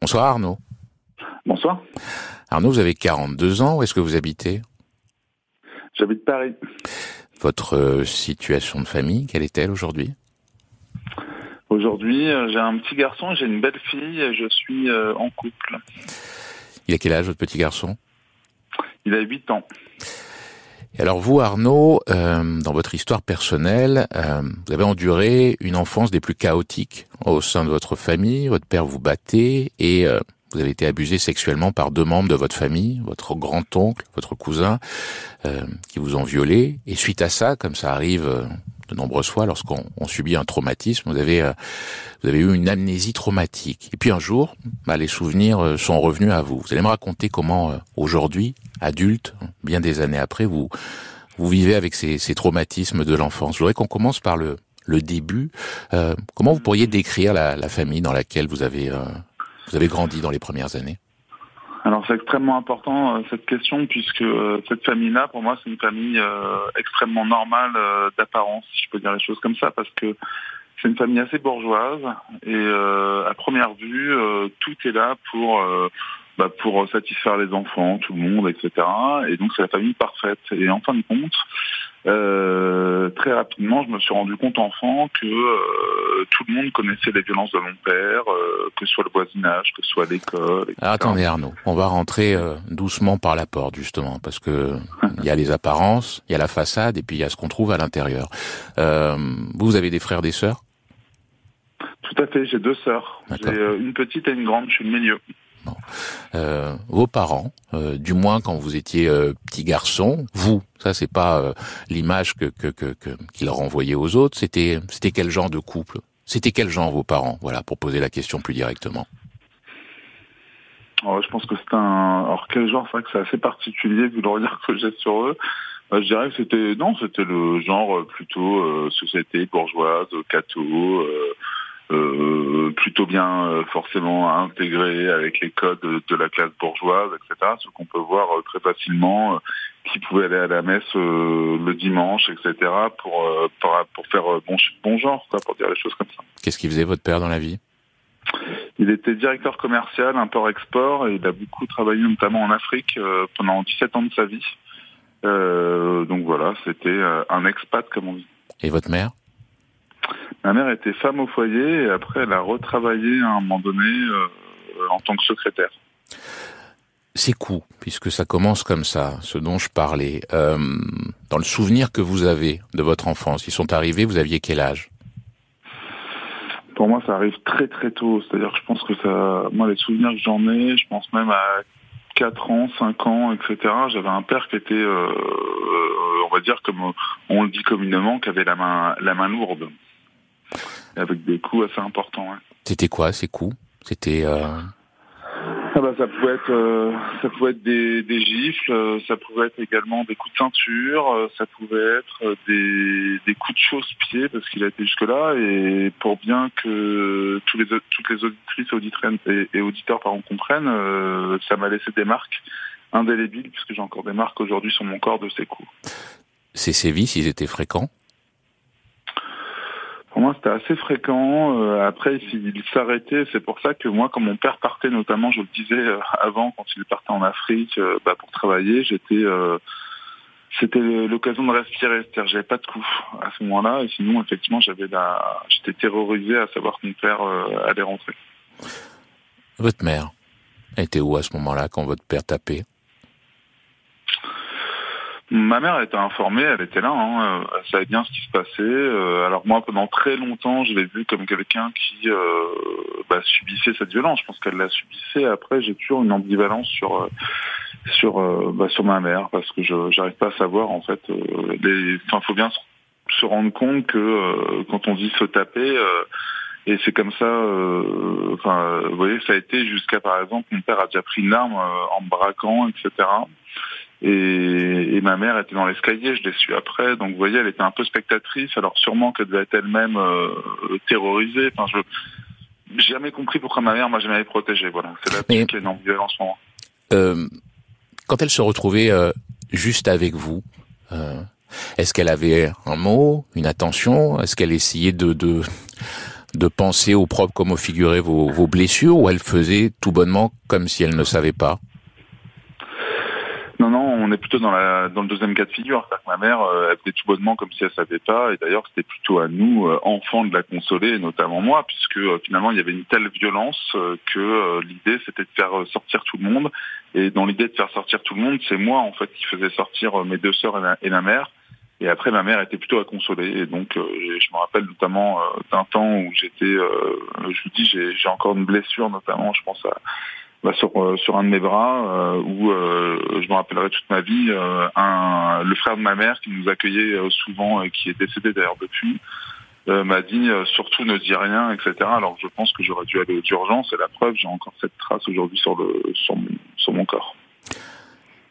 Bonsoir Arnaud. Bonsoir. Arnaud, vous avez 42 ans. Où est-ce que vous habitez? J'habite Paris. Votre euh, situation de famille, quelle est-elle aujourd'hui? Aujourd'hui, euh, j'ai un petit garçon, j'ai une belle fille et je suis euh, en couple. Il a quel âge votre petit garçon? Il a 8 ans. Alors vous, Arnaud, dans votre histoire personnelle, vous avez enduré une enfance des plus chaotiques au sein de votre famille. Votre père vous battait et vous avez été abusé sexuellement par deux membres de votre famille, votre grand-oncle, votre cousin, euh, qui vous ont violé. Et suite à ça, comme ça arrive euh, de nombreuses fois lorsqu'on subit un traumatisme, vous avez, euh, vous avez eu une amnésie traumatique. Et puis un jour, bah, les souvenirs sont revenus à vous. Vous allez me raconter comment aujourd'hui, adulte, bien des années après, vous, vous vivez avec ces, ces traumatismes de l'enfance. Je voudrais qu'on commence par le, le début. comment vous pourriez décrire la, la, famille dans laquelle vous avez vous avez grandi dans les premières années? Alors c'est extrêmement important euh, cette question puisque euh, cette famille-là, pour moi, c'est une famille euh, extrêmement normale d'apparence, si je peux dire les choses comme ça, parce que c'est une famille assez bourgeoise et à première vue, tout est là pour bah, pour satisfaire les enfants, tout le monde, etc. Et donc c'est la famille parfaite. Et en fin de compte, euh, très rapidement, je me suis rendu compte enfant que euh, tout le monde connaissait les violences de mon père, euh, que ce soit le voisinage, que ce soit l'école. attendez Arnaud, on va rentrer doucement par la porte justement, parce que il y a les apparences, il y a la façade, et puis il y a ce qu'on trouve à l'intérieur. vous, vous avez des frères, des sœurs? Tout à fait, j'ai deux sœurs. J'ai une petite et une grande, je suis le milieu. Euh, vos parents, euh, du moins quand vous étiez euh, petit garçon, vous, ça c'est pas l'image que que que aux autres. C'était c'était quel genre de couple? C'était quel genre vos parents? Voilà, pour poser la question plus directement. Oh, je pense que c'est un. Alors quel genre? C'est vrai que c'est assez particulier vu le regard que j'ai sur eux. je dirais que c'était non, c'était le genre plutôt société bourgeoise, catho. Euh, plutôt bien euh, forcément intégré avec les codes de, la classe bourgeoise, etc. Ce qu'on peut voir euh, très facilement, qui pouvait aller à la messe le dimanche, etc. pour pour, pour faire bon, bon genre, quoi, pour dire les choses comme ça. Qu'est-ce qu'il faisait votre père dans la vie? Il était directeur commercial, import-export, et il a beaucoup travaillé notamment en Afrique pendant 17 ans de sa vie. donc voilà, c'était un expat, comme on dit. Et votre mère? Ma mère était femme au foyer et après elle a retravaillé à un moment donné euh, en tant que secrétaire. Ces coups, puisque ça commence comme ça, ce dont je parlais, euh, dans le souvenir que vous avez de votre enfance, ils sont arrivés, vous aviez quel âge? Pour moi, ça arrive très très tôt. C'est-à-dire que je pense que ça, moi, les souvenirs que j'en ai, je pense même à 4 ans, 5 ans, etc. J'avais un père qui était, euh, on va dire comme on le dit communément, qui avait la main, la main lourde avec des coups assez importants. C'était quoi ces coups? C'était euh... ah bah, ça pouvait être euh, ça pouvait être des, des gifles, euh, ça pouvait être également des coups de ceinture, euh, ça pouvait être des, des coups de chausse-pied parce qu'il a été jusque là et pour bien que tous les toutes les auditrices et, et auditeurs par comprennent, ça m'a laissé des marques indélébiles puisque j'ai encore des marques aujourd'hui sur mon corps de ces coups. Ces sévices, ils étaient fréquents? Moi, c'était assez fréquent. Euh, après, il s'arrêtait. C'est pour ça que moi, quand mon père partait, notamment, je le disais euh, avant, quand il partait en Afrique euh, bah, pour travailler, j'étais, c'était l'occasion de respirer. C'est-à-dire, j'avais pas de coups à ce moment-là. Et sinon, effectivement, j'avais la, j'étais terrorisé à savoir que mon père allait rentrer. Votre mère était où à ce moment-là quand votre père tapait? Ma mère était informée, elle était là, hein, elle savait bien ce qui se passait. Euh, alors moi, pendant très longtemps, je l'ai vue comme quelqu'un qui euh, bah, subissait cette violence. Je pense qu'elle la subissait. Après, j'ai toujours une ambivalence sur euh, sur bah, sur ma mère parce que je j'arrive pas à savoir en fait. les... Enfin, faut bien se rendre compte que quand on dit se taper. et c'est comme ça, enfin, vous voyez, ça a été jusqu'à, par exemple, mon père a déjà pris une arme en me braquant, etc. Et, et, ma mère était dans l'escalier, je l'ai su après. Donc vous voyez, elle était un peu spectatrice. Alors sûrement qu'elle devait être elle-même euh, terrorisée. Enfin, je jamais compris pourquoi ma mère m'a jamais protégé. Voilà, c'est là-dessus qu'il y a une ambivalence en moi. Euh, quand elle se retrouvait euh, juste avec vous, euh, est-ce qu'elle avait un mot, une attention? Est-ce qu'elle essayait de, de de penser au propre comme au figuré vos, vos blessures, ou elle faisait tout bonnement comme si elle ne savait pas? On est plutôt dans, la, dans le deuxième cas de figure. Que ma mère, euh, elle faisait tout bonnement comme si elle savait pas. Et d'ailleurs, c'était plutôt à nous, euh, enfants, de la consoler, notamment moi, puisque euh, finalement, il y avait une telle violence que l'idée, c'était de faire sortir tout le monde. Et dans l'idée de faire sortir tout le monde, c'est moi, en fait, qui faisais sortir mes deux sœurs et la, mère. Et après, ma mère était plutôt à consoler. Et donc, je me rappelle notamment d'un temps où j'étais, je vous dis, j'ai encore une blessure, notamment, je pense à bah, sur, euh, sur un de mes bras euh, où euh, je me rappellerai toute ma vie un, le frère de ma mère qui nous accueillait souvent et qui est décédé d'ailleurs depuis m'a dit surtout ne dis rien etc alors je pense que j'aurais dû aller aux urgences et la preuve j'ai encore cette trace aujourd'hui sur le sur mon, sur mon corps.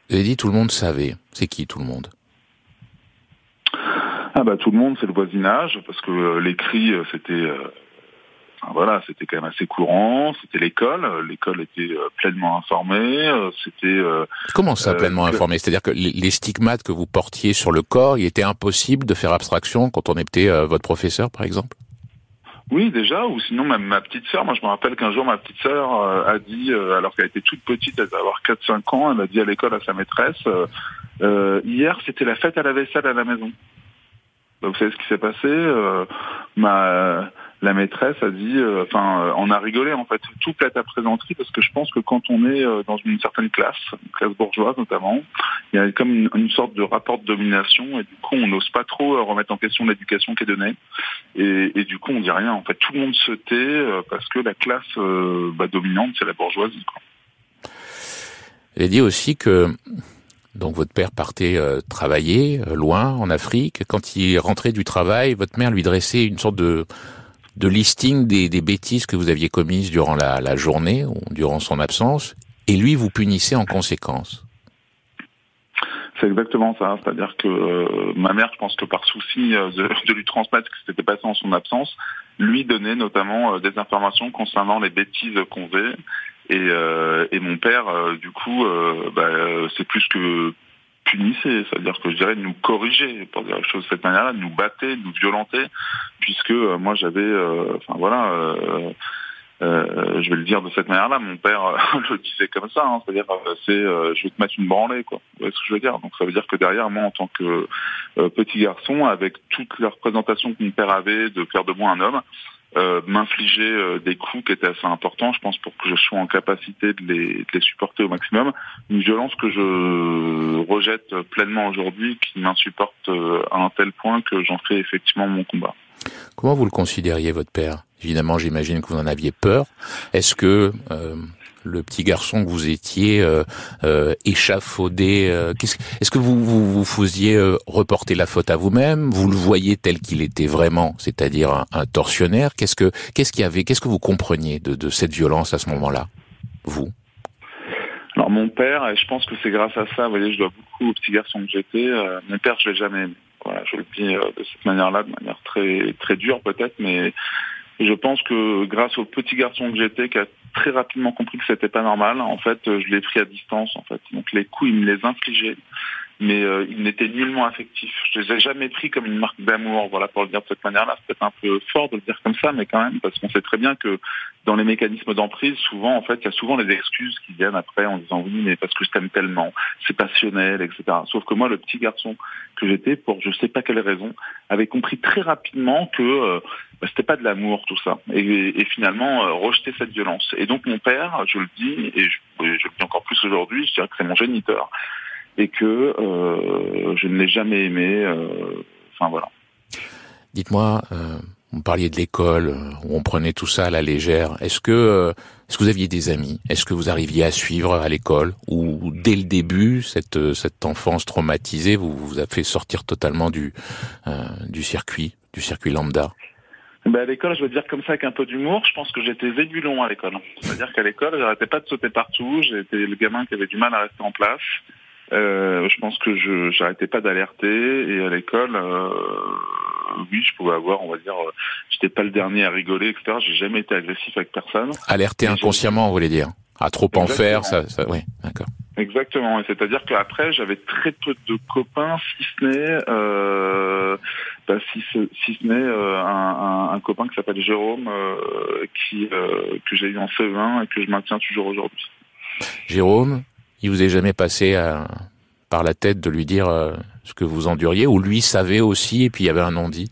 Vous avez dit tout le monde savait. C'est qui tout le monde? Ah bah tout le monde c'est le voisinage parce que les cris c'était voilà, c'était quand même assez courant. C'était l'école. L'école était euh, pleinement informée. Euh, c'était. Euh, Comment ça, pleinement informée? C'est-à-dire que les stigmates que vous portiez sur le corps, il était impossible de faire abstraction quand on était votre professeur, par exemple? Oui, déjà, ou sinon même ma petite sœur. Moi, je me rappelle qu'un jour, ma petite sœur a dit, alors qu'elle était toute petite, elle devait avoir 4-5 ans, elle a dit à l'école à sa maîtresse, hier, c'était la fête à la vaisselle à la maison. Donc, vous savez ce qui s'est passé Ma la maîtresse a dit, euh, enfin, euh, on a rigolé en fait, tout plate à présenterie parce que je pense que quand on est euh, dans une certaine classe, une classe bourgeoise notamment, il y a comme une, sorte de rapport de domination et du coup on n'ose pas trop remettre en question l'éducation qui est donnée et, du coup on dit rien. En fait, tout le monde se tait parce que la classe bah, dominante c'est la bourgeoisie. Quoi. A dit aussi que donc votre père partait travailler loin en Afrique. Quand il rentrait du travail, votre mère lui dressait une sorte de de listing des, des, bêtises que vous aviez commises durant la, la, journée ou durant son absence, et lui vous punissait en conséquence. C'est exactement ça, c'est-à-dire que euh, ma mère, je pense que par souci euh, de, lui transmettre ce qui s'était passé en son absence, lui donnait notamment euh, des informations concernant les bêtises qu'on faisait. Et, et mon père, du coup, bah, c'est plus que punissait, c'est-à-dire que je dirais nous corriger, pour dire les choses de cette manière-là, nous battait, nous violenter, puisque euh, moi j'avais, euh, enfin voilà, euh, je vais le dire de cette manière-là, mon père le disait comme ça, hein, c'est-à-dire c'est je vais te mettre une branlée, quoi. Vous voyez ce que je veux dire? Donc ça veut dire que derrière moi, en tant que petit garçon, avec toute la représentation que mon père avait de faire de moi un homme, euh, m'infliger euh, des coups qui étaient assez importants, je pense, pour que je sois en capacité de les, de les supporter au maximum. Une violence que je rejette pleinement aujourd'hui, qui m'insupporte euh, à un tel point que j'en fais effectivement mon combat. Comment vous le considériez, votre père? Évidemment, j'imagine que vous en aviez peur. Est-ce que le petit garçon que vous étiez euh, euh, échafaudé euh, Est-ce que vous, vous, faisiez reporter la faute à vous-même? Vous le voyez tel qu'il était vraiment, c'est-à-dire un, tortionnaire? Qu'est-ce que qu'est-ce qu'il y avait Qu'est-ce que vous compreniez de, cette violence à ce moment-là, vous? Alors mon père, et je pense que c'est grâce à ça, vous voyez, je dois beaucoup au petit garçon que j'étais. mon père, je l'ai jamais aimé. Voilà, je le dis de cette manière-là, de manière très très dure peut-être, mais je pense que grâce au petit garçon que j'étais, qui a très rapidement compris que c'était pas normal. En fait, je l'ai pris à distance. En fait, donc les coups, il me les infligeait, mais euh, il n'était nullement affectif. Je les ai jamais pris comme une marque d'amour. Voilà, pour le dire de cette manière-là, c'est peut-être un peu fort de le dire comme ça, mais quand même, parce qu'on sait très bien que dans les mécanismes d'emprise, souvent, en fait, il y a souvent des excuses qui viennent après en disant oui, mais parce que je t'aime tellement, c'est passionnel, etc. Sauf que moi, le petit garçon que j'étais, pour je sais pas quelle raison, avait compris très rapidement que euh, bah, c'était pas de l'amour tout ça, et, finalement euh, rejeter cette violence. Et donc mon père, je le dis, et je, je le dis encore plus aujourd'hui, je dirais que c'est mon géniteur, et que euh, je ne l'ai jamais aimé. Euh, enfin voilà. Dites-moi, euh, vous parliez de l'école, où on prenait tout ça à la légère. Est-ce que, est-ce que vous aviez des amis? Est-ce que vous arriviez à suivre à l'école? Ou dès le début, cette, cette enfance traumatisée vous, vous a fait sortir totalement du, du circuit, du circuit lambda? Ben à l'école, je veux dire comme ça avec un peu d'humour, je pense que j'étais long à l'école. C'est-à-dire qu'à l'école, j'arrêtais pas de sauter partout, j'étais le gamin qui avait du mal à rester en place. Euh, je pense que je j'arrêtais pas d'alerter et à l'école, euh, oui, je pouvais avoir, on va dire, euh, j'étais pas le dernier à rigoler, etc. J'ai jamais été agressif avec personne. Alerter inconsciemment, vous voulez dire? À trop en faire, ça, ça oui, d'accord. Exactement. C'est-à-dire qu'après, j'avais très peu de copains, si ce n'est, euh, bah, si, ce, si ce n'est euh, un, un, copain qui s'appelle Jérôme, euh, qui euh, que j'ai eu en C20 et que je maintiens toujours aujourd'hui. Jérôme, il vous est jamais passé à, par la tête de lui dire euh, ce que vous enduriez, ou lui savait aussi et puis il y avait un non-dit?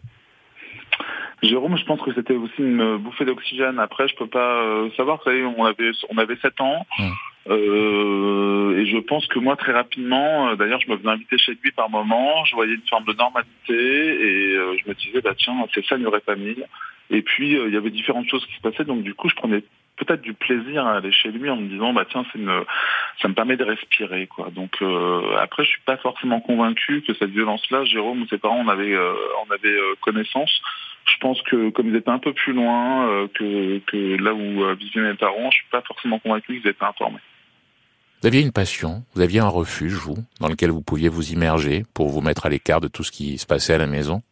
Jérôme, je pense que c'était aussi une bouffée d'oxygène. Après, je peux pas euh, savoir. Vous savez, on avait on avait 7 ans. Mmh. Euh, et je pense que moi, très rapidement, euh, d'ailleurs, je me faisais inviter chez lui par moment, je voyais une forme de normalité et euh, je me disais, bah tiens, c'est ça une vraie famille. Et puis, il y avait différentes choses qui se passaient, donc du coup, je prenais peut-être du plaisir à aller chez lui en me disant bah tiens c'est une ça me permet de respirer quoi. Donc après je suis pas forcément convaincu que cette violence là Jérôme ou ses parents en avaient en avaient connaissance. Je pense que comme ils étaient un peu plus loin que, que là où vivaient mes parents je suis pas forcément convaincu qu'ils étaient informés. Vous aviez une passion, vous aviez un refuge, vous, dans lequel vous pouviez vous immerger pour vous mettre à l'écart de tout ce qui se passait à la maison?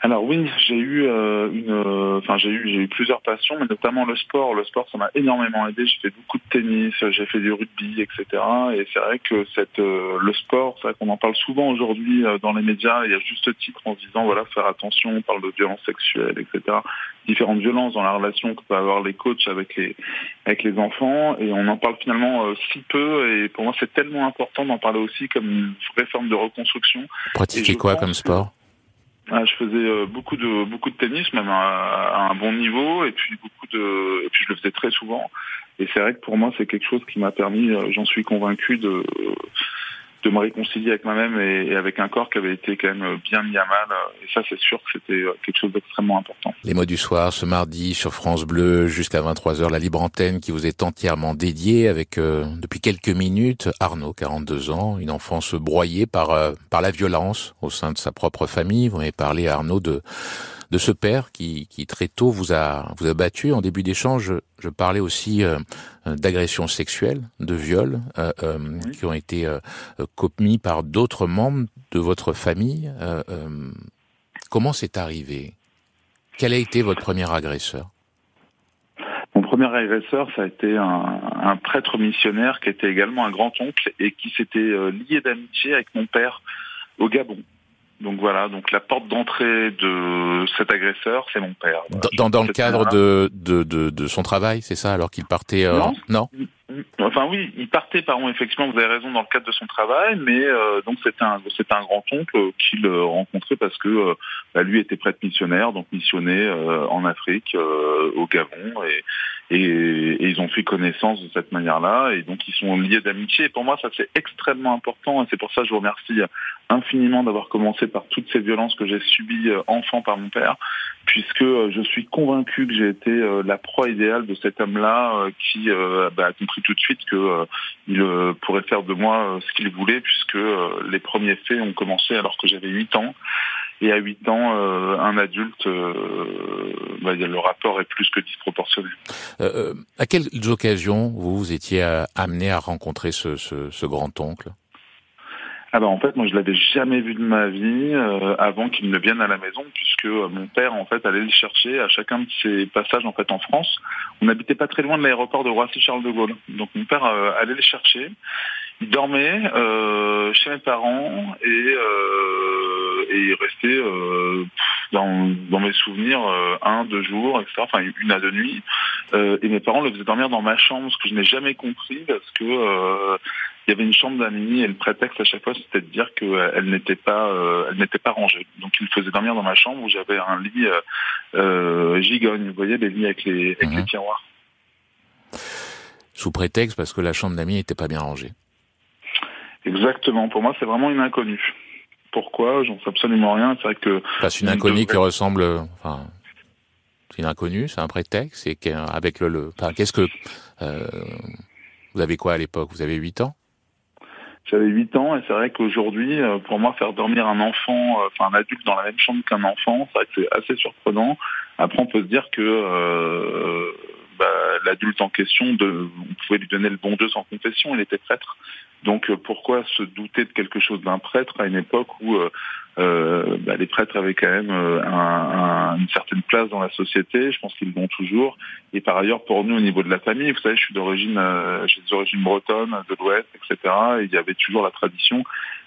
Alors oui, j'ai eu euh, une, euh, enfin j'ai eu j'ai eu plusieurs passions, mais notamment le sport. Le sport, ça m'a énormément aidé. J'ai fait beaucoup de tennis, j'ai fait du rugby, etc. Et c'est vrai que cette euh, le sport, c'est vrai qu'on en parle souvent aujourd'hui dans les médias. Il y a juste titre en se disant voilà faire attention, on parle de violences sexuelles, etc. Différentes violences dans la relation que peuvent avoir les coachs avec les avec les enfants, et on en parle finalement si peu. Et pour moi, c'est tellement important d'en parler aussi comme une vraie forme de reconstruction. Pratiquer quoi comme sport? Je faisais euh, beaucoup de beaucoup de tennis, même à, un bon niveau, et puis beaucoup de, et puis je le faisais très souvent. Et c'est vrai que pour moi, c'est quelque chose qui m'a permis, euh, j'en suis convaincu, de de me réconcilier avec moi-même et, avec un corps qui avait été quand même bien mis à mal. Et ça, c'est sûr que c'était quelque chose d'extrêmement important. Les mots du soir, ce mardi, sur France Bleu, jusqu'à 23h, la libre antenne qui vous est entièrement dédiée avec, euh, depuis quelques minutes, Arnaud, 42 ans, une enfance broyée par, euh, par la violence au sein de sa propre famille. Vous m'avez parlé, Arnaud, de de ce père qui, qui très tôt vous a vous a battu. En début d'échange, je, parlais aussi euh, d'agressions sexuelles, de viols euh, euh qui ont été euh, commis par d'autres membres de votre famille. comment c'est arrivé? Quel a été votre premier agresseur? Mon premier agresseur, ça a été un, un, prêtre missionnaire qui était également un grand-oncle et qui s'était lié d'amitié avec mon père au Gabon. Donc voilà, donc la porte d'entrée de cet agresseur, c'est mon père. Dans, dans, le cadre de, de, de, de, son travail, c'est ça, alors qu'il partait euh... Non. non Enfin oui, il partait, pardon, effectivement, vous avez raison, dans le cadre de son travail, mais euh, donc c'était un, c'était un grand-oncle qu'il rencontrait parce que euh, bah, lui était prêtre missionnaire, donc missionné euh, en Afrique, euh, au Gabon, et, et, ils ont fait connaissance de cette manière-là, et donc ils sont liés d'amitié. Et pour moi, ça c'est extrêmement important, et c'est pour ça que je vous remercie infiniment d'avoir commencé par toutes ces violences que j'ai subies enfant par mon père, puisque je suis convaincu que j'ai été la proie idéale de cet homme-là qui bah, a compris tout de suite qu'il il pourrait faire de moi ce qu'il voulait, puisque les premiers faits ont commencé alors que j'avais 8 ans. Et à 8 ans, euh, un adulte, euh, bah, le rapport est plus que disproportionné. Euh, à quelles occasions vous, vous étiez amené à rencontrer ce, ce, ce grand-oncle? Alors en fait, moi je l'avais jamais vu de ma vie avant qu'il ne vienne à la maison, puisque mon père en fait allait le chercher à chacun de ses passages en fait en France. On n'habitait pas très loin de l'aéroport de Roissy Charles de Gaulle, donc mon père allait le chercher. Il dormait euh, chez mes parents et, euh, et il restait euh, dans, dans, mes souvenirs un, deux jours, etc. Enfin une à deux nuits. Et mes parents le faisaient dormir dans ma chambre, ce que je n'ai jamais compris parce que il y avait une chambre d'amis et le prétexte à chaque fois c'était de dire qu'elle n'était pas elle n'était pas rangée. Donc il me faisait dormir dans ma chambre où j'avais un lit gigogne, vous voyez, des lits avec les, avec les mhm. tiroirs. Sous prétexte parce que la chambre d'amis n'était pas bien rangée. Exactement. Pour moi, c'est vraiment une inconnue. Pourquoi? J'en sais absolument rien. C'est vrai que. C'est une inconnue qui ressemble. Enfin, c'est une inconnue, c'est un prétexte. Avec le. le... Enfin, qu'est-ce que. Euh, vous avez quoi à l'époque? Vous avez 8 ans? J'avais 8 ans et c'est vrai qu'aujourd'hui, euh, pour moi, faire dormir un enfant, euh, enfin un adulte dans la même chambre qu'un enfant, c'est vrai que c'est assez surprenant. Après, on peut se dire que euh, bah, l'adulte en question, de, on pouvait lui donner le bon Dieu sans confession, il était prêtre. Donc euh, pourquoi se douter de quelque chose d'un prêtre à une époque où euh, euh, bah, les prêtres avaient quand même euh, un, une certaine place dans la société. Je pense qu'ils l'ont toujours. Et par ailleurs, pour nous, au niveau de la famille, vous savez, je suis d'origine, j'ai des origines bretonnes, de l'Ouest, etc. Et il y avait toujours la tradition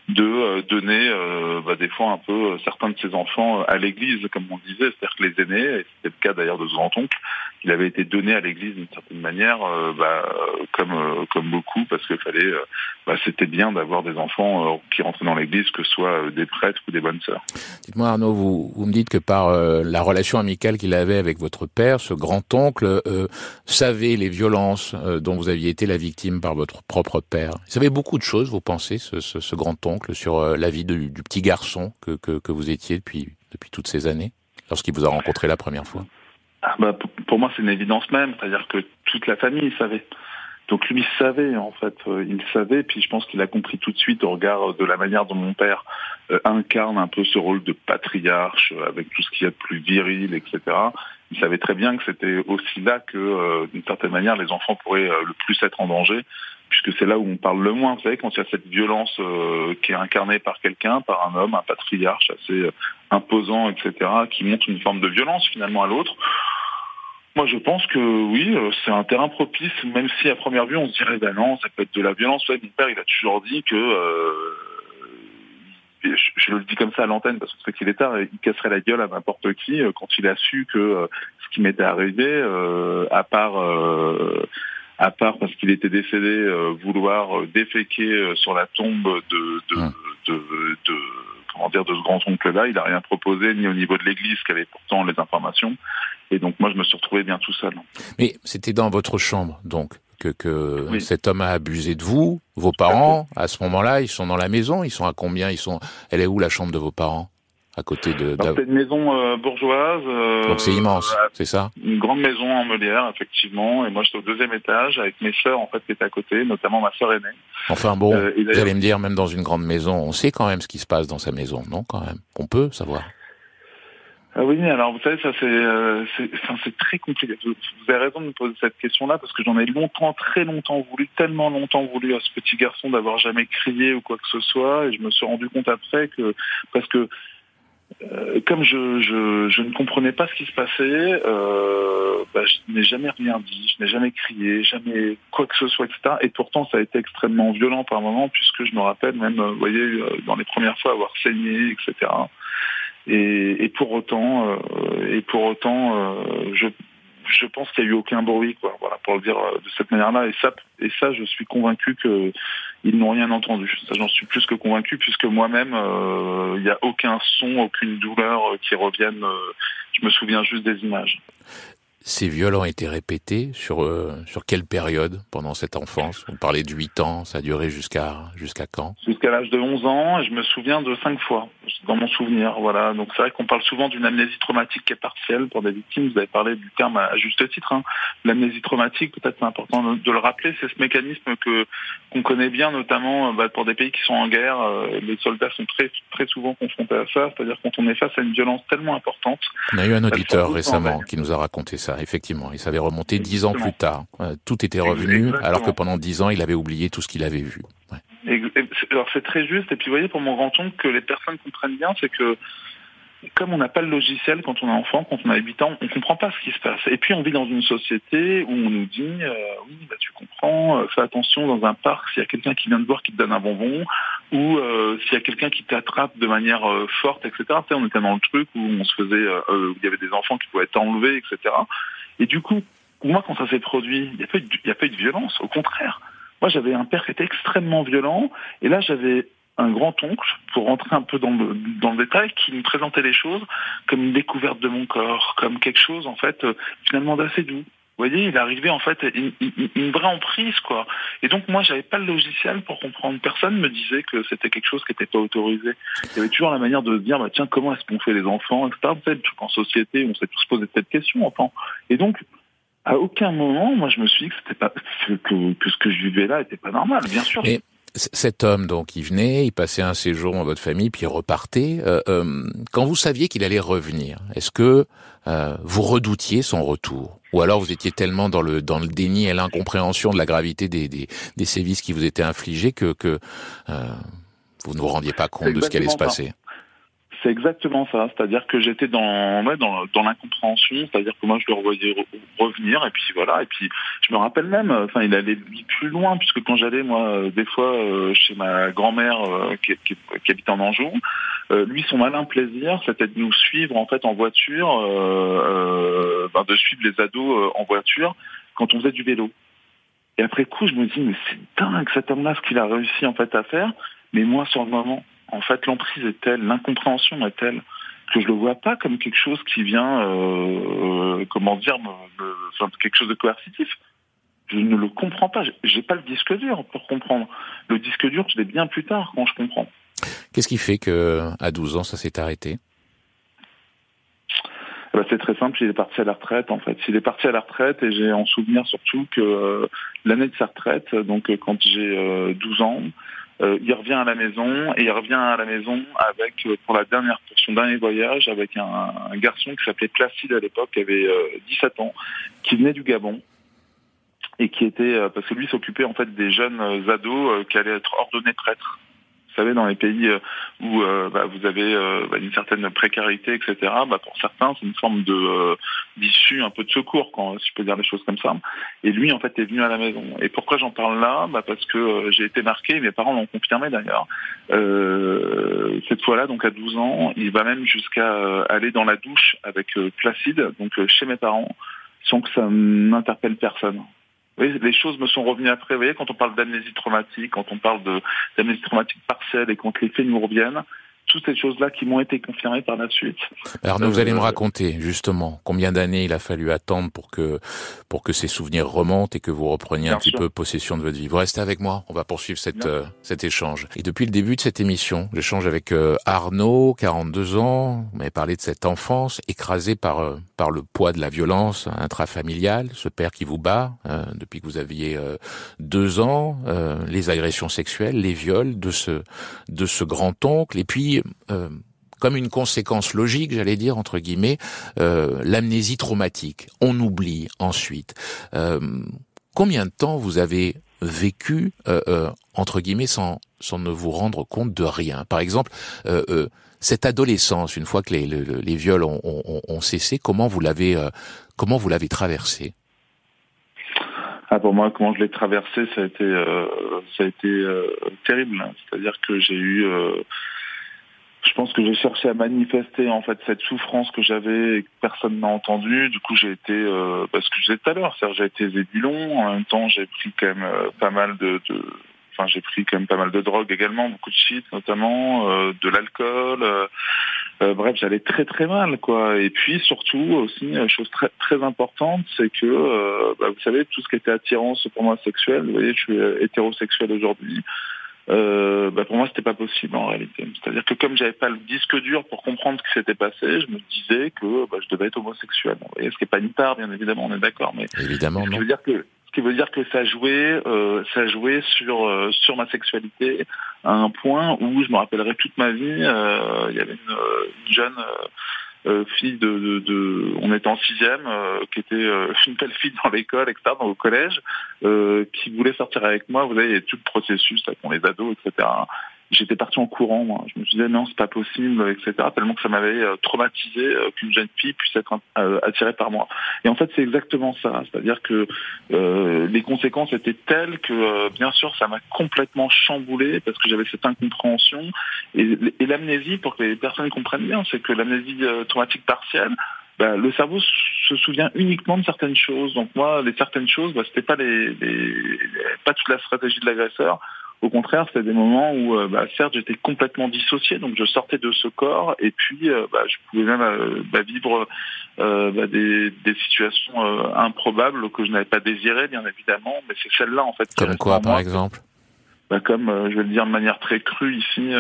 de euh, donner euh, bah, des fois un peu euh, certains de ses enfants à l'église, comme on disait, c'est-à-dire que les aînés, et c'était le cas d'ailleurs de ce grand-oncle, il avait été donné à l'église d'une certaine manière, bah, comme comme beaucoup, parce qu'il fallait, bah, c'était bien d'avoir des enfants qui rentraient dans l'église, que ce soit des prêtres ou des bonnes sœurs. Dites-moi Arnaud, vous, vous me dites que par la relation amicale qu'il avait avec votre père, ce grand-oncle savait les violences dont vous aviez été la victime par votre propre père. Il savait beaucoup de choses, vous pensez, ce, ce, ce grand-oncle sur euh, la vie du, petit garçon que, que, vous étiez depuis, depuis toutes ces années, lorsqu'il vous a rencontré la première fois? Ah bah, Pour moi, c'est une évidence même, c'est-à-dire que toute la famille savait. Donc lui savait en fait, euh, il savait, puis je pense qu'il a compris tout de suite au regard de la manière dont mon père euh, incarne un peu ce rôle de patriarche avec tout ce qu'il y a de plus viril, etc. Il savait très bien que c'était aussi là que, d'une certaine manière, les enfants pourraient le plus être en danger, puisque c'est là où on parle le moins. Vous savez, quand il y a cette violence euh, qui est incarnée par quelqu'un, par un homme, un patriarche assez euh, imposant, etc., qui montre une forme de violence finalement à l'autre. Moi, je pense que oui, euh, c'est un terrain propice, même si à première vue, on se dirait, ben non, ça peut être de la violence. Ouais, mon père, il a toujours dit que, je, le dis comme ça à l'antenne parce que c'est qu'il est tard, il casserait la gueule à n'importe qui quand il a su que ce qui m'était arrivé, à part à part parce qu'il était décédé, euh, vouloir euh, déféquer euh, sur la tombe de, de, comment dire de ce grand oncle-là. Il n'a rien proposé ni au niveau de l'Église qui avait pourtant les informations. Et donc moi je me suis retrouvé bien tout seul. Mais c'était dans votre chambre donc que, que cet homme a abusé de vous. Vos parents à ce moment-là ils sont dans la maison. Ils sont à combien Ils sont. Elle est où la chambre de vos parents? À côté de. C'est une maison euh, bourgeoise. Euh, Donc c'est immense, c'est ça Une grande maison en Molière, effectivement. Et moi, j'étais au deuxième étage avec mes sœurs, en fait, qui étaient à côté, notamment ma sœur aînée. Enfin bon, euh, vous allez me dire, même dans une grande maison, on sait quand même ce qui se passe dans sa maison, non Quand même, on peut savoir? Ah oui, alors vous savez, ça c'est c'est très compliqué. Vous, avez raison de me poser cette question-là parce que j'en ai longtemps, très longtemps voulu, tellement longtemps voulu à ce petit garçon d'avoir jamais crié ou quoi que ce soit, et je me suis rendu compte après que parce que comme je, je, je, ne comprenais pas ce qui se passait, euh, bah, je n'ai jamais rien dit, je n'ai jamais crié, jamais quoi que ce soit, etc. Et pourtant, ça a été extrêmement violent par moment, puisque je me rappelle même, euh, vous voyez, euh, dans les premières fois avoir saigné, etc. Et, et pour autant, et pour autant, je, je pense qu'il n'y a eu aucun bruit. Voilà, pour le dire de cette manière-là. Et ça, et ça, je suis convaincu que ils n'ont rien entendu. J'en suis plus que convaincu, puisque moi-même, euh, il n'y a aucun son, aucune douleur euh, qui revienne. Euh, je me souviens juste des images. Ces viols ont été répétés sur euh, sur quelle période pendant cette enfance? On parlait de 8 ans, ça a duré jusqu'à jusqu'à quand? Jusqu'à l'âge de 11 ans, et je me souviens de 5 fois dans mon souvenir. Voilà, donc c'est vrai qu'on parle souvent d'une amnésie traumatique qui est partielle pour des victimes. Vous avez parlé du terme à, juste titre. Hein. L'amnésie traumatique, peut-être c'est important de, le rappeler, c'est ce mécanisme que qu'on connaît bien, notamment bah, pour des pays qui sont en guerre. Euh, les soldats sont très très souvent confrontés à ça, c'est-à-dire quand on est face à une violence tellement importante. On a eu un auditeur récemment qui nous a raconté ça effectivement. Il s'avait remonté dix ans plus tard. Tout était revenu, alors que pendant dix ans, il avait oublié tout ce qu'il avait vu. Alors c'est très juste. Et puis vous voyez, pour mon grand oncle, que les personnes comprennent bien, c'est que comme on n'a pas le logiciel quand on est enfant, quand on a 8 ans, on comprend pas ce qui se passe. Et puis on vit dans une société où on nous dit euh, oui, bah, tu comprends, euh, fais attention dans un parc s'il y a quelqu'un qui vient te voir qui te donne un bonbon, ou s'il y a quelqu'un qui t'attrape de manière forte, etc. on était dans le truc où on se faisait, où il y avait des enfants qui pouvaient être enlevés, etc. Et du coup, moi, quand ça s'est produit, il n'y a, pas de, a pas eu de violence. Au contraire. Moi, j'avais un père qui était extrêmement violent. Et là, j'avais un grand-oncle, pour rentrer un peu dans le, détail, qui me présentait les choses comme une découverte de mon corps, comme quelque chose, en fait, euh, finalement d'assez doux. Vous voyez, il arrivait en fait une, vraie emprise, quoi. Et donc moi, j'avais pas le logiciel pour comprendre. Personne me disait que c'était quelque chose qui n'était pas autorisé. Il y avait toujours la manière de dire, bah tiens, comment est-ce qu'on fait les enfants, etc. Vous savez, en société, on s'est tous posé cette question, enfin. Et donc, à aucun moment, moi, je me suis dit que pas que, ce que je vivais là n'était pas normal. Bien sûr cet homme, donc, il venait, il passait un séjour dans votre famille, puis il repartait. Euh, euh, quand vous saviez qu'il allait revenir, est-ce que euh, vous redoutiez son retour? Ou alors vous étiez tellement dans le dans le déni et l'incompréhension de la gravité des, des, des, sévices qui vous étaient infligés que, que vous ne vous rendiez pas compte de ce qui allait se passer? C'est exactement ça. C'est-à-dire que j'étais dans, ouais, dans, l'incompréhension. C'est-à-dire que moi, je le revoyais revenir. Et puis voilà. Et puis, je me rappelle même, enfin, il allait plus loin, puisque quand j'allais, moi, des fois, chez ma grand-mère qui, qui, qui, habite en Anjou, lui, son malin plaisir, c'était de nous suivre, en fait, en voiture, ben, de suivre les ados en voiture quand on faisait du vélo. Et après coup, je me dis, mais c'est dingue cet homme-là, ce qu'il a réussi en fait à faire. Mais moi, sur le moment, en fait, l'emprise est telle, l'incompréhension est telle que je le vois pas comme quelque chose qui vient, euh, comment dire, quelque chose de coercitif. Je ne le comprends pas. J'ai pas le disque dur pour comprendre. Le disque dur, je l'ai bien plus tard quand je comprends. Qu'est-ce qui fait que à 12 ans, ça s'est arrêté? Eh ben, c'est très simple, il est parti à la retraite en fait. Il est parti à la retraite et j'ai en souvenir surtout que euh, l'année de sa retraite, donc euh, quand j'ai 12 ans, euh, il revient à la maison et il revient à la maison avec, euh, pour la dernière, pour son dernier voyage, avec un, garçon qui s'appelait Placide à l'époque, qui avait 17 euh, ans, qui venait du Gabon et qui était, parce que lui s'occupait en fait des jeunes ados qui allaient être ordonnés prêtres. Vous savez, dans les pays euh, où euh, bah, vous avez euh, bah, une certaine précarité, etc., bah, pour certains, c'est une forme d'issue, un peu de secours, quand si je peux dire les choses comme ça. Et lui, en fait, est venu à la maison. Et pourquoi j'en parle là? Parce que j'ai été marqué, mes parents l'ont confirmé d'ailleurs. cette fois-là, donc à 12 ans, il va même jusqu'à aller dans la douche avec Placide, donc chez mes parents, sans que ça n'interpelle personne. Les choses me sont revenues après. Vous voyez, quand on parle d'amnésie traumatique, quand on parle d'amnésie traumatique partielle et quand les faits nous reviennent, toutes ces choses-là qui m'ont été confirmées par la suite. Alors, vous allez me euh, raconter justement combien d'années il a fallu attendre pour que pour que ces souvenirs remontent et que vous repreniez un petit peu possession de votre vie. Vous restez avec moi, on va poursuivre cette, euh, cet échange. Et depuis le début de cette émission, j'échange avec euh, Arnaud, 42 ans. Vous m'avez parlé de cette enfance écrasée par par le poids de la violence intrafamiliale, ce père qui vous bat depuis que vous aviez deux ans, les agressions sexuelles, les viols de ce de ce grand oncle, et puis euh, comme une conséquence logique, j'allais dire entre guillemets, euh, l'amnésie traumatique. On oublie ensuite. Euh, combien de temps vous avez vécu entre guillemets sans sans ne vous rendre compte de rien? Par exemple, cette adolescence, une fois que les, les, viols ont, ont, cessé, comment vous l'avez comment vous l'avez traversée ah, pour moi, comment je l'ai traversé, ça a été, ça a été terrible. C'est-à-dire que j'ai eu, je pense que j'ai cherché à manifester en fait cette souffrance que j'avais et que personne n'a entendu. Du coup, j'ai été, euh, parce que je disais tout à l'heure, j'ai été zébulon. En même temps, j'ai pris quand même euh, pas mal de, de enfin, j'ai pris quand même pas mal de drogue également, beaucoup de shit notamment, euh, de l'alcool. Euh, bref, j'allais très très mal, quoi. Et puis surtout aussi, chose très très importante, c'est que, bah, vous savez, tout ce qui était attirance pour moi sexuelle, vous voyez, je suis hétérosexuel aujourd'hui euh, bah pour moi c'était pas possible en réalité. C'est-à-dire que comme j'avais pas le disque dur pour comprendre ce qui s'était passé, je me disais que bah, je devais être homosexuel. Vous voyez, ce qui est pas une part, bien évidemment, on est d'accord, mais évidemment, ce qui veut dire que ce qui veut dire que ça jouait, euh, ça jouait sur euh, sur ma sexualité à un point où je me rappellerai toute ma vie. Euh, il y avait une, une jeune euh, fille de, de, on était en sixième, euh, qui était euh, une belle fille dans l'école, etc., dans le collège, qui voulait sortir avec moi. Vous voyez, il y a tout le processus avec les ados, etc j'étais parti en courant. Moi. Je me disais non, c'est pas possible, etc. Tellement que ça m'avait euh, traumatisé euh, qu'une jeune fille puisse être euh, attirée par moi. Et en fait, c'est exactement ça. C'est-à-dire que les conséquences étaient telles que, bien sûr, ça m'a complètement chamboulé parce que j'avais cette incompréhension et, l'amnésie, pour que les personnes comprennent bien, c'est que l'amnésie traumatique partielle, bah, le cerveau se souvient uniquement de certaines choses. Donc moi, les certaines choses, bah, c'était pas les, les, pas toute la stratégie de l'agresseur, au contraire, c'était des moments où, euh, bah, certes, j'étais complètement dissocié, donc je sortais de ce corps, et puis euh, bah, je pouvais même euh, bah, vivre bah, des, des, situations improbables que je n'avais pas désirées, bien évidemment, mais c'est celle-là, en fait. Comme quoi, par exemple? Bah, comme je vais le dire de manière très crue ici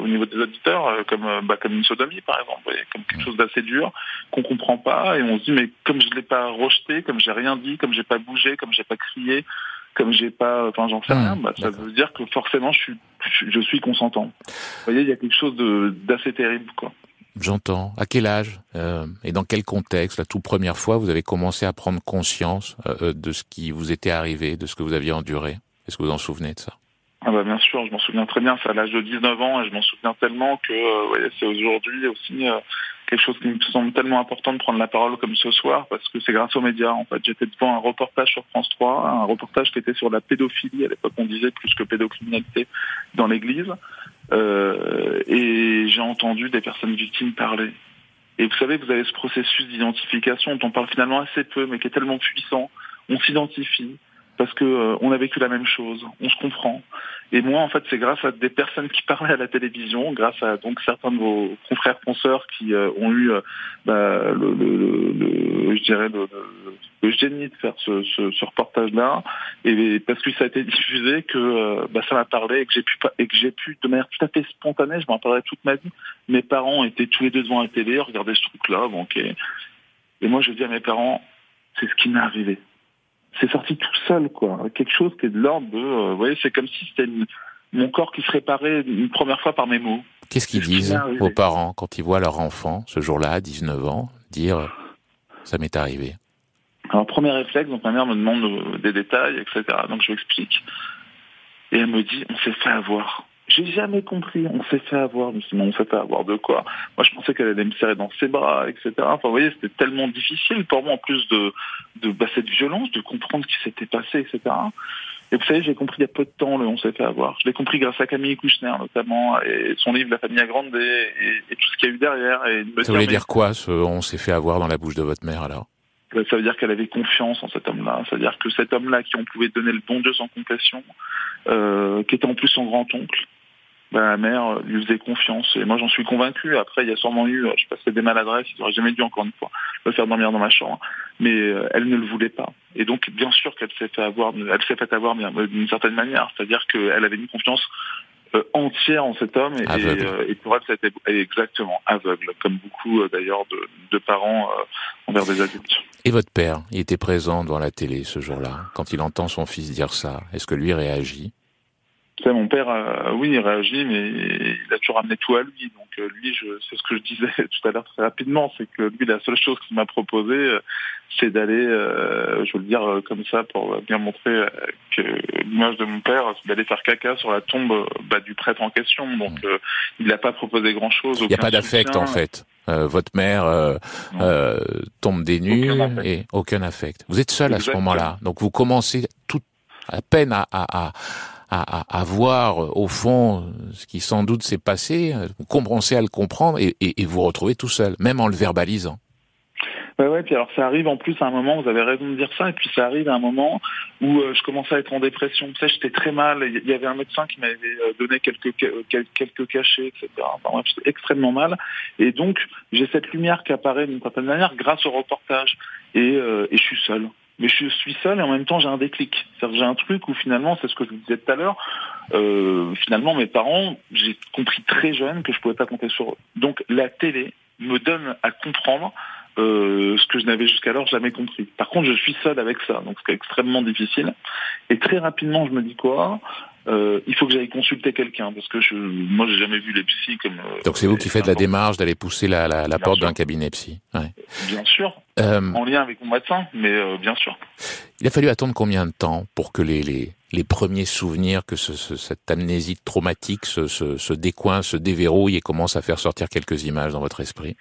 au niveau des auditeurs, comme bah, comme une sodomie par exemple, voyez, comme quelque chose d'assez dur qu'on comprend pas et on se dit mais comme je l'ai pas rejeté, comme j'ai rien dit, comme j'ai pas bougé, comme j'ai pas crié, comme j'ai pas, enfin j'en sais rien, bah, ça veut dire que forcément je suis, je suis consentant. Vous voyez, il y a quelque chose d'assez terrible, quoi. J'entends. À quel âge euh, et dans quel contexte, la toute première fois, vous avez commencé à prendre conscience euh, de ce qui vous était arrivé, de ce que vous aviez enduré? Est-ce que vous en souvenez de ça? Ah bah bien sûr, je m'en souviens très bien, c'est à l'âge de 19 ans et je m'en souviens tellement que euh, c'est aujourd'hui aussi euh, quelque chose qui me semble tellement important de prendre la parole comme ce soir parce que c'est grâce aux médias. En fait, j'étais devant un reportage sur France 3, un reportage qui était sur la pédophilie. À l'époque, on disait plus que pédocriminalité dans l'Église. Euh, et j'ai entendu des personnes victimes parler. Et vous savez, vous avez ce processus d'identification dont on parle finalement assez peu, mais qui est tellement puissant. On s'identifie parce que euh, on a vécu la même chose, on se comprend. Et moi, en fait, c'est grâce à des personnes qui parlaient à la télévision, grâce à donc certains de vos confrères penseurs qui euh, ont eu euh, bah, le, le, le, je dirais le, le, génie de faire ce, ce, ce reportage-là, et parce que ça a été diffusé que euh, bah, ça m'a parlé et que j'ai pu et que j'ai pu de manière tout à fait spontanée, je m'en parlerai toute ma vie. Mes parents étaient tous les deux devant la télé, regardaient ce truc-là, et, et moi je dis à mes parents, c'est ce qui m'est arrivé c'est sorti tout seul, quoi. Quelque chose qui est de l'ordre de, euh, vous voyez, c'est comme si c'était mon corps qui se réparait une première fois par mes mots. Qu'est-ce qu'ils disent aux parents quand ils voient leur enfant, ce jour-là, à 19 ans, dire « ça m'est arrivé » Alors, premier réflexe, donc ma mère me demande euh, des détails, etc. Donc, je lui explique. Et elle me dit, on s'est fait avoir. J'ai jamais compris. On s'est fait avoir. Dit, on s'est fait avoir de quoi? Moi, je pensais qu'elle allait me serrer dans ses bras, etc. Enfin, vous voyez, c'était tellement difficile pour moi, en plus de, de bah, cette violence, de comprendre ce qui s'était passé, etc. Et vous savez, j'ai compris il y a peu de temps le on s'est fait avoir. Je l'ai compris grâce à Camille Kouchner, notamment, et son livre La famille à grande et, et, tout ce qu'il y a eu derrière. Et Ça voulait dire quoi, ce on s'est fait avoir dans la bouche de votre mère, alors? Bah, ça veut dire qu'elle avait confiance en cet homme-là. C'est-à-dire que cet homme-là, qui on pouvait donner le bon Dieu sans compassion, euh, qui était en plus son grand-oncle, la mère lui faisait confiance. Et moi, j'en suis convaincu. Après, il y a sûrement eu, je passais des maladresses, il n'aurait jamais dû, encore une fois, me faire dormir dans ma chambre. Mais euh, elle ne le voulait pas. Et donc, bien sûr qu'elle s'est fait avoir, elle s'est fait avoir d'une certaine manière. C'est-à-dire qu'elle avait une confiance euh, entière en cet homme et, euh, et, pour elle c'était exactement aveugle comme beaucoup euh, d'ailleurs de, de, parents envers des adultes. Et votre père, il était présent devant la télé ce jour-là quand il entend son fils dire ça? Est-ce que lui réagit? Sais, mon père, euh, oui, il réagit, mais il a toujours amené tout à lui. Donc euh, lui, je, c'est ce que je disais tout à l'heure très rapidement, c'est que lui, la seule chose qu'il m'a proposé, euh, c'est d'aller, je veux le dire comme ça pour bien montrer que l'image de mon père, c'est d'aller faire caca sur la tombe bah, du prêtre en question. Donc mmh. il n'a pas proposé grand-chose. Il n'y a pas d'affect en fait. votre mère tombe des nues et aucun affect. Vous êtes seul à ce moment-là, donc vous commencez tout à peine à, à, à à, à, voir euh, au fond ce qui sans doute s'est passé, vous commencez à le comprendre et, vous retrouvez tout seul, même en le verbalisant. Ouais, ouais, puis alors ça arrive en plus à un moment, vous avez raison de dire ça, et puis ça arrive à un moment où euh, je commençais à être en dépression. Tu sais, j'étais très mal, il y avait un médecin qui m'avait euh, donné quelques, quelques cachets, etc. J'étais extrêmement mal. Et donc, j'ai cette lumière qui apparaît d'une certaine manière grâce au reportage. Et, et je suis seul mais je suis seul et en même temps j'ai un déclic. C'est-à-dire j'ai un truc où finalement, c'est ce que je vous disais tout à l'heure, euh, finalement mes parents, j'ai compris très jeune que je pouvais pas compter sur eux. Donc la télé me donne à comprendre euh, ce que je n'avais jusqu'alors jamais compris. Par contre, je suis seul avec ça, donc c'est extrêmement difficile. Et très rapidement, je me dis quoi? Euh, il faut que j'aille consulter quelqu'un parce que je, moi j'ai jamais vu les psys comme. Euh, Donc c'est vous qui faites la démarche d'aller pousser la, la, la porte d'un cabinet psy. Ouais. Bien sûr. Euh, en lien avec mon médecin, mais euh, bien sûr. Il a fallu attendre combien de temps pour que les les, les premiers souvenirs, que ce, ce, cette amnésie traumatique se, se, se décoin, se déverrouille et commence à faire sortir quelques images dans votre esprit?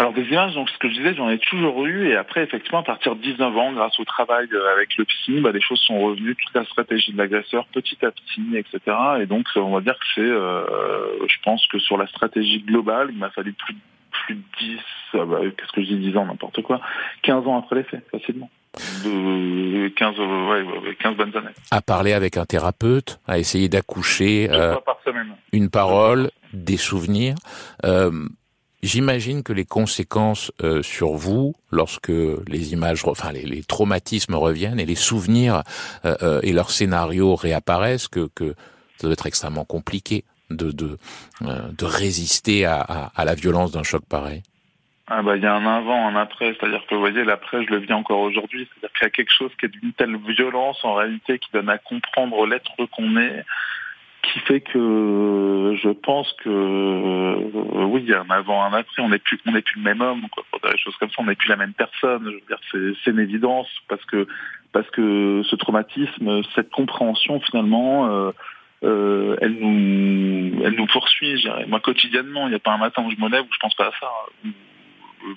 Alors des images, donc ce que je disais, j'en ai toujours eu, et après effectivement à partir de 19 ans, grâce au travail euh, avec le psy, bah, les choses sont revenues, toute la stratégie de l'agresseur, petit à petit, etc. Et donc on va dire que c'est, euh, je pense que sur la stratégie globale, il m'a fallu plus, plus de 10, euh, bah, qu'est-ce que je dis, 10 ans, n'importe quoi, 15 ans après les faits, facilement. De 15, ouais, 15 bonnes années. À parler avec un thérapeute, à essayer d'accoucher euh, une parole, des souvenirs. Euh, J'imagine que les conséquences euh, sur vous, lorsque les images, enfin les, les traumatismes reviennent et les souvenirs euh, euh, et leurs scénarios réapparaissent, que, que ça doit être extrêmement compliqué de de, de résister à, à, à la violence d'un choc pareil. Ah bah il y a un avant, un après, c'est-à-dire que vous voyez l'après, je le vis encore aujourd'hui, c'est-à-dire qu'il y a quelque chose qui est d'une telle violence en réalité qui donne à comprendre l'être qu'on est qui fait que je pense que euh, oui, il y a un avant, un après. On n'est plus, on n'est plus le même homme, quoi. Pour des choses comme ça, on n'est plus la même personne. Je veux dire, c'est, c'est une évidence parce que parce que ce traumatisme, cette compréhension finalement. Euh, euh, elle nous, elle nous poursuit. Moi quotidiennement, il n'y a pas un matin où je me lève où je pense pas à ça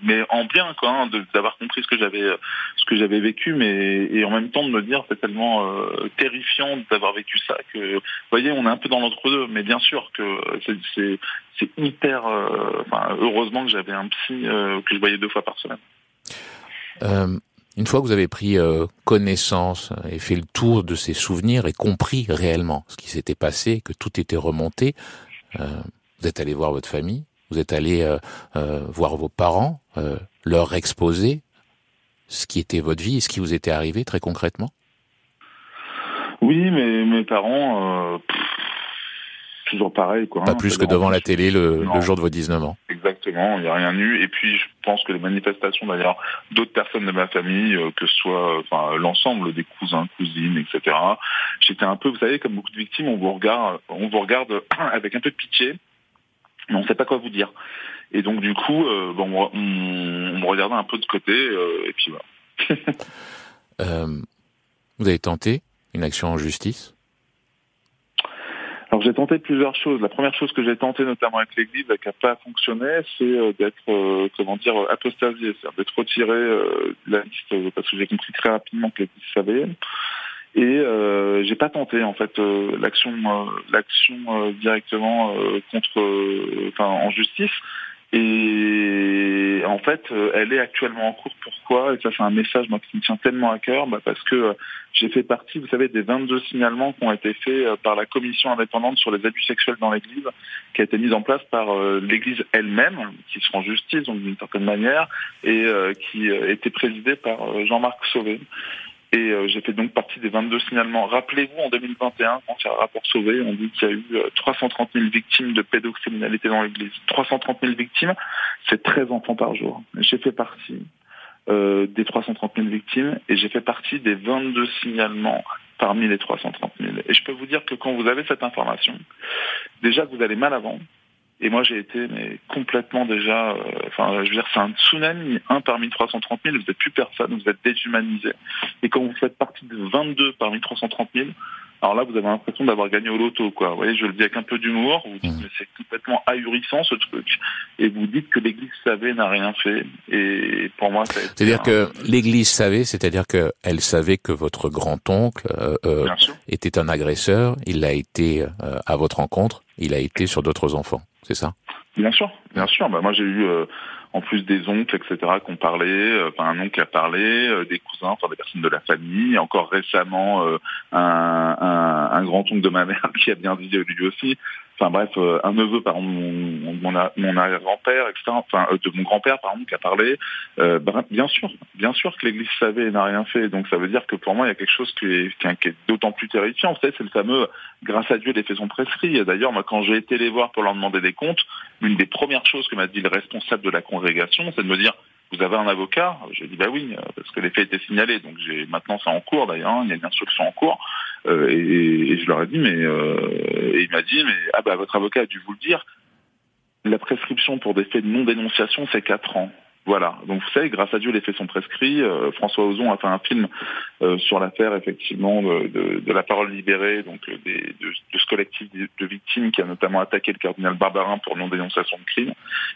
mais en bien quoi, hein, d'avoir compris ce que j'avais ce que j'avais vécu, mais et en même temps de me dire c'est tellement euh, terrifiant d'avoir vécu ça vous voyez, on est un peu dans l'entre-deux. Mais bien sûr que c'est c'est hyper. Euh, heureusement que j'avais un psy euh, que je voyais deux fois par semaine. une fois que vous avez pris connaissance et fait le tour de ces souvenirs et compris réellement ce qui s'était passé, que tout était remonté, vous êtes allé voir votre famille, vous êtes allé euh, euh, voir vos parents, euh, leur exposer ce qui était votre vie et ce qui vous était arrivé très concrètement? Oui, mais mes parents, toujours pareil. Quoi, Pas hein, plus que devant la télé le, jour de vos 19 ans. Exactement, il n'y a rien eu. Et puis je pense que les manifestations d'ailleurs d'autres personnes de ma famille, que ce soit enfin, l'ensemble des cousins, cousines, etc. J'étais un peu, vous savez, comme beaucoup de victimes, on vous regarde, on vous regarde avec un peu de pitié on ne sait pas quoi vous dire. Et donc du coup, euh, bon, on, me regardait un peu de côté, euh, et puis voilà. euh, vous avez tenté une action en justice? Alors j'ai tenté plusieurs choses. La première chose que j'ai tenté, notamment avec l'Église, qui n'a pas fonctionné, c'est d'être, comment dire, apostasié, c'est-à-dire d'être retiré de la liste, parce que j'ai compris très rapidement que l'Église savait et euh, j'ai pas tenté en fait euh, l'action euh, l'action euh, directement contre enfin en justice. Et en fait elle est actuellement en cours. Pourquoi? Et ça c'est un message moi qui me tient tellement à cœur bah, parce que j'ai fait partie vous savez des 22 signalements qui ont été faits par la commission indépendante sur les abus sexuels dans l'église qui a été mise en place par l'église elle-même qui sera en justice donc d'une certaine manière et qui était présidée par Jean-Marc Sauvé et euh, j'ai fait donc partie des 22 signalements. Rappelez-vous, en 2021, quand il y a un rapport sauvé, on dit qu'il y a eu 330 euh, 000 victimes de pédocriminalité dans l'Église. 330 000 victimes, c'est 13 enfants par jour. J'ai fait partie euh, des 330 000 victimes et j'ai fait partie des 22 signalements parmi les 330 000. Et je peux vous dire que quand vous avez cette information, déjà vous allez mal avant, et moi, j'ai été mais complètement déjà, euh, enfin, je veux dire, c'est un tsunami, un parmi 330 000, vous n'êtes plus personne, vous êtes déshumanisé. Et quand vous faites partie de 22 parmi 330 000, alors là, vous avez l'impression d'avoir gagné au loto, quoi. Vous voyez, je le dis avec un peu d'humour. Vous dites, que mmh. c'est complètement ahurissant, ce truc. Et vous dites que l'Église savait n'a rien fait. Et pour moi, C'est-à-dire que l'Église savait, c'est-à-dire qu'elle savait que votre grand-oncle euh, euh était un agresseur. Il l'a été euh, à votre rencontre. Il a été sur d'autres enfants. C'est ça? Bien sûr, bien sûr. Bah, moi, j'ai eu euh, en plus des oncles, etc., qui ont parlé, euh, enfin un oncle a parlé, euh, des cousins, enfin des personnes de la famille, encore récemment euh, un, un, un grand-oncle de ma mère qui a bien dit lui aussi. Enfin bref, un neveu par mon, mon, mon arrière-grand-père, etc., enfin de mon grand-père par exemple qui a parlé. Ben, bien sûr, bien sûr que l'Église savait et n'a rien fait. Donc ça veut dire que pour moi il y a quelque chose qui est, qui est d'autant plus terrifiant. Vous savez, c'est le fameux grâce à Dieu les faits sont prescrits. D'ailleurs, moi quand j'ai été les voir pour leur demander des comptes, une des premières choses que m'a dit le responsable de la congrégation, c'est de me dire vous avez un avocat J'ai dit bah oui, parce que les faits étaient signalés. Donc j'ai maintenant c'est en cours d'ailleurs, hein, il y a une instruction en cours. Euh, et, je leur ai dit mais euh, et il m'a dit mais ah bah votre avocat a dû vous le dire. La prescription pour des faits de non dénonciation c'est quatre ans. Voilà. Donc vous savez, grâce à Dieu, les faits sont prescrits. Euh, François Ozon a fait un film euh, sur l'affaire effectivement de, de, de, la parole libérée, donc euh, des, de, de, ce collectif de, victimes qui a notamment attaqué le cardinal Barbarin pour non-dénonciation de crime.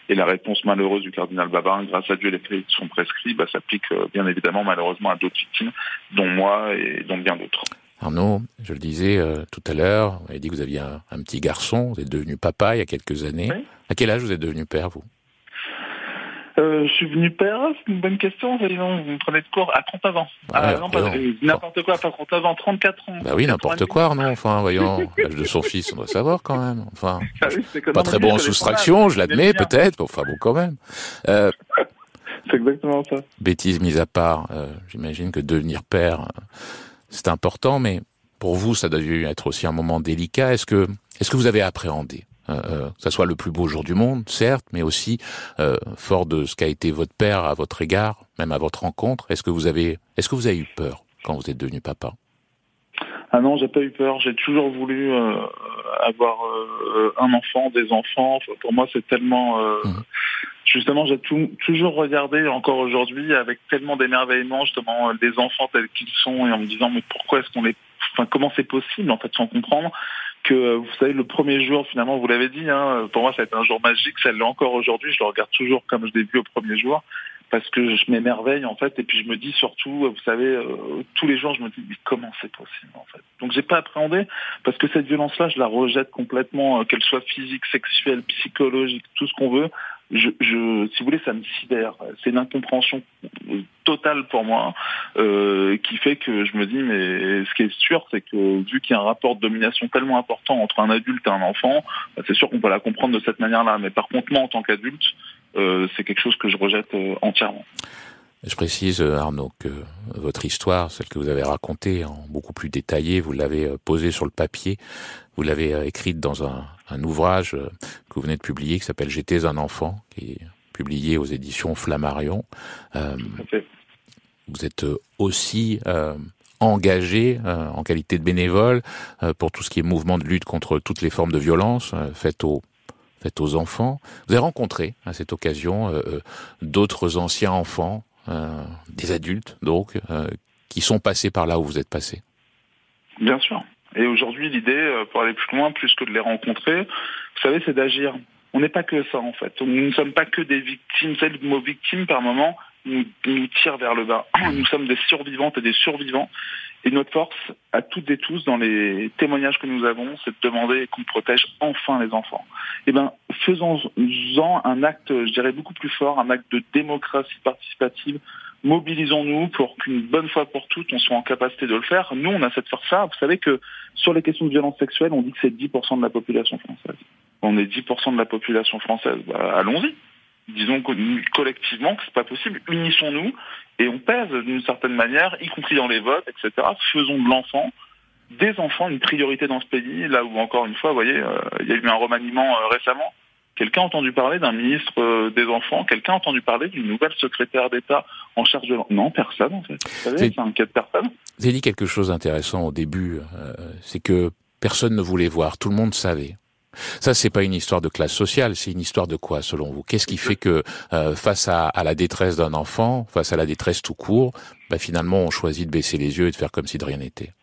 Et la réponse malheureuse du cardinal Barbarin, grâce à Dieu, les faits sont prescrits, bah, s'applique bien évidemment malheureusement à d'autres victimes, dont moi et dont bien d'autres. Arnaud, je le disais tout à l'heure, vous avez dit que vous aviez un, un, petit garçon, vous êtes devenu papa il y a quelques années. À quel âge vous êtes devenu père, vous? Euh, je suis venu père, c'est une bonne question, vous me prenez de cours à 39 ans. Ah, non, pas n'importe quoi, pas 39 ans, 34 ans. Bah oui, n'importe quoi, non, enfin, voyons, l'âge de son fils, on doit savoir quand même. Enfin, ah pas très bon en soustraction, je l'admets, peut-être, enfin bon, quand même. Euh, c'est exactement ça. Bêtise mise à part, euh, j'imagine que devenir père, euh, c'est important, mais pour vous, ça doit être aussi un moment délicat. Est-ce que, est-ce que vous avez appréhendé euh, euh, que ça soit le plus beau jour du monde, certes, mais aussi euh, fort de ce qu'a été votre père à votre égard, même à votre rencontre. Est-ce que vous avez, est-ce que vous avez eu peur quand vous êtes devenu papa? Ah non, j'ai pas eu peur. J'ai toujours voulu euh, avoir euh, un enfant, des enfants. pour moi, c'est tellement. Euh, mmh. Justement, j'ai toujours regardé, encore aujourd'hui, avec tellement d'émerveillement, justement, des enfants tels qu'ils sont, et en me disant, mais pourquoi est-ce qu'on les. Enfin, comment c'est possible, en fait, sans comprendre? Que, vous savez, le premier jour, finalement, vous l'avez dit, hein, pour moi, ça a été un jour magique, ça l'est encore aujourd'hui. Je le regarde toujours comme je l'ai vu au premier jour parce que je m'émerveille en fait et puis je me dis surtout vous savez euh, tous les jours je me dis mais comment c'est possible en fait? Donc j'ai pas appréhendé parce que cette violence là je la rejette complètement euh, qu'elle soit physique sexuelle psychologique tout ce qu'on veut je, je, si vous voulez, ça me sidère. C'est une incompréhension totale pour moi euh, qui fait que je me dis, mais ce qui est sûr, c'est que vu qu'il y a un rapport de domination tellement important entre un adulte et un enfant, bah, c'est sûr qu'on peut la comprendre de cette manière-là. Mais par contre, moi, en tant qu'adulte, euh, c'est quelque chose que je rejette euh, entièrement. Je précise, Arnaud, que votre histoire, celle que vous avez racontée en beaucoup plus détaillé, vous l'avez posée sur le papier, vous l'avez écrite dans un, ouvrage que vous venez de publier qui s'appelle J'étais un enfant, publié aux éditions Flammarion. Euh, vous êtes aussi euh, engagé euh, en qualité de bénévole pour tout ce qui est mouvement de lutte contre toutes les formes de violence faites aux faites aux enfants. Vous avez rencontré à cette occasion euh, euh, d'autres anciens enfants, euh, des adultes donc, qui sont passés par là où vous êtes passé. Bien sûr. Et aujourd'hui, l'idée, pour aller plus loin, plus que de les rencontrer, vous savez, c'est d'agir. On n'est pas que ça, en fait. Nous ne sommes pas que des victimes. C'est le mot victime, par moment, nous, nous tire vers le bas. Nous sommes des survivantes et des survivants et notre force, à toutes et tous, dans les témoignages que nous avons, c'est de demander qu'on protège enfin les enfants. Eh bien, faisons-en un acte, je dirais, beaucoup plus fort, un acte de démocratie participative. Mobilisons-nous pour qu'une bonne fois pour toutes, on soit en capacité de le faire. Nous, on a cette force-là. Vous savez que sur les questions de violence sexuelle, on dit que c'est 10% de la population française. On est 10% de la population française. Bah, allons-y disons collectivement que c'est pas possible. Unissons-nous et on pèse d'une certaine manière, y compris dans les votes, etc. Faisons de l'enfant, des enfants, une priorité dans ce pays. Là où encore une fois, vous voyez, euh, il y a eu un remaniement euh, récemment. Quelqu'un a entendu parler d'un ministre euh, des enfants Quelqu'un a entendu parler d'une nouvelle secrétaire d'État en charge de l'enfant Non, personne en fait. Vous savez, ça inquiète personne. Vous avez dit quelque chose d'intéressant au début, c'est que personne ne voulait voir, tout le monde savait. Ça, c'est pas une histoire de classe sociale, c'est une histoire de quoi, selon vous? Qu'est-ce qui fait que euh, face à, la détresse d'un enfant, face à la détresse tout court, bah, finalement, on choisit de baisser les yeux et de faire comme si de rien n'était?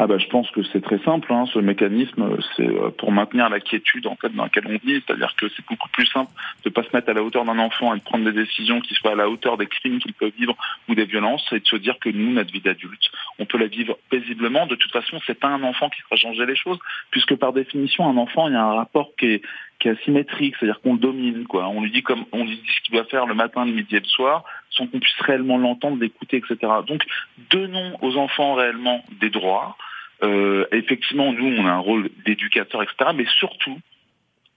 Ah bah, je pense que c'est très simple. Hein. Ce mécanisme, c'est euh, pour maintenir la quiétude en fait dans laquelle on vit. C'est-à-dire que c'est beaucoup plus simple de pas se mettre à la hauteur d'un enfant et de prendre des décisions qui soient à la hauteur des crimes qu'il peut vivre ou des violences, et de se dire que nous, notre vie d'adulte, on peut la vivre paisiblement. De toute façon, c'est pas un enfant qui fera changer les choses, puisque par définition, un enfant, il y a un rapport qui est qui est asymétrique, c'est-à-dire qu'on le domine, quoi. On lui dit comme on lui dit ce qu'il doit faire le matin, le midi et le soir, sans qu'on puisse réellement l'entendre, l'écouter, etc. Donc, donnons aux enfants réellement des droits. Euh, effectivement, nous, on a un rôle d'éducateur, etc. Mais surtout,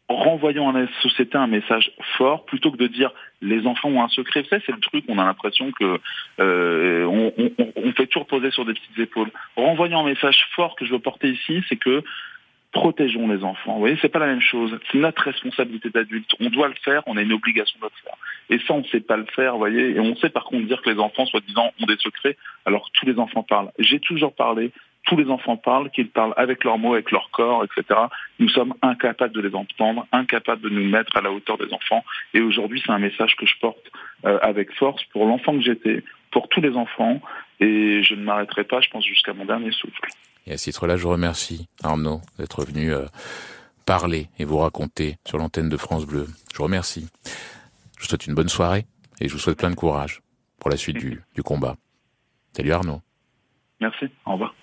renvoyons à la société un message fort plutôt que de dire les enfants ont un secret. c'est le truc, on a l'impression que euh, on, fait toujours poser sur des petites épaules. Renvoyons un message fort que je veux porter ici, c'est que protégeons les enfants. Vous voyez, c'est pas la même chose. C'est notre responsabilité d'adulte. On doit le faire, on a une obligation de le faire. Et ça, on ne sait pas le faire, vous voyez. Et on sait par contre dire que les enfants, soi-disant, ont des secrets, alors que tous les enfants parlent. J'ai toujours parlé, tous les enfants parlent, qu'ils parlent avec leurs mots, avec leur corps, etc. Nous sommes incapables de les entendre, incapables de nous mettre à la hauteur des enfants. Et aujourd'hui, c'est un message que je porte euh, avec force pour l'enfant que j'étais, pour tous les enfants. Et je ne m'arrêterai pas, je pense, jusqu'à mon dernier souffle. Et à ce titre-là, je vous remercie, Arnaud, d'être venu euh, parler et vous raconter sur l'antenne de France Bleu. Je vous remercie. Je vous souhaite une bonne soirée et je vous souhaite plein de courage pour la suite du, du combat. Salut Arnaud. Merci, au revoir.